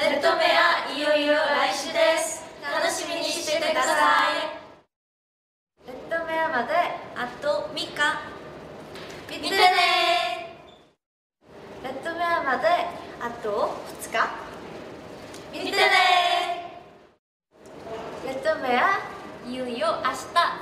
レッドメアいよいよ来週です。楽しみにしててください。レッドメアまであと3日。見見てね。レッドメアまであと2日。見てね。レッドメアいよいよ明日。